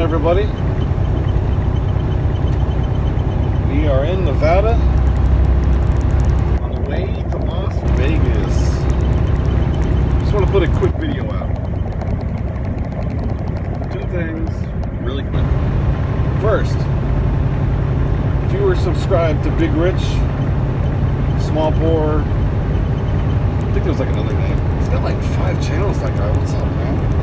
everybody. We are in Nevada on the way to Las Vegas. Just want to put a quick video out. Two things, really quick. First, if you were subscribed to Big Rich, Small Poor, I think there's like another name. He's got like five channels, that guy. What's up, man?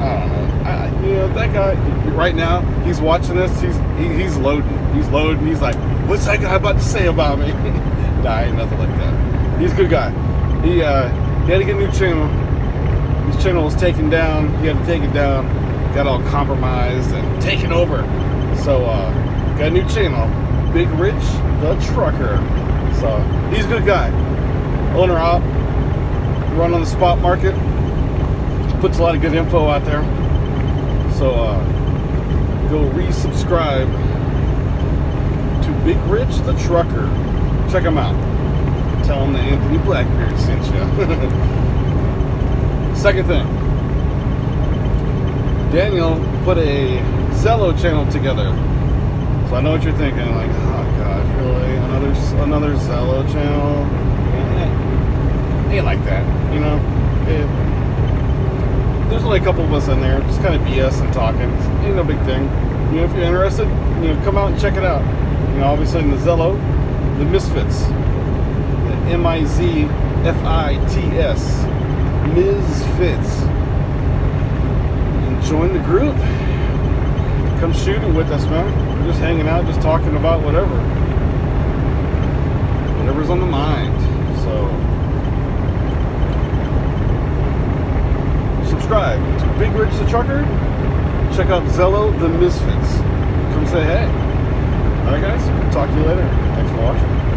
I don't know. I, you know that guy right now. He's watching this. He's he, he's loading. He's loading. He's like, "What's that guy about to say about me?" nah, ain't nothing like that. He's a good guy. He uh, he had to get a new channel. His channel was taken down. He had to take it down. Got all compromised and taken over. So uh, got a new channel, Big Rich the Trucker. So he's a good guy. Owner op, run on the spot market puts a lot of good info out there. So uh, go resubscribe to Big Rich the Trucker. Check him out. Tell him that Anthony Blackbeard sent you. Second thing, Daniel put a Zello channel together. So I know what you're thinking, like, oh god, really? Another another Zello channel? Ain't like that, you know? There's only a couple of us in there, just kind of BS and talking. Ain't no big thing. You know, if you're interested, you know, come out and check it out. You know, obviously in the Zello, the Mizfits, the M I Z F I T S, Mizfits. And join the group. Come shooting with us, man. We're just hanging out, just talking about whatever, whatever's on the mind. So. Subscribe to Big Rich the Trucker. Check out Zello the Mizfits. Come say hey. Alright guys, talk to you later. Thanks for watching.